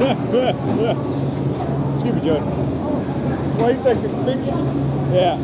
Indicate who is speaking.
Speaker 1: Excuse me, Joe.
Speaker 2: Why you taking pictures?
Speaker 1: Yeah.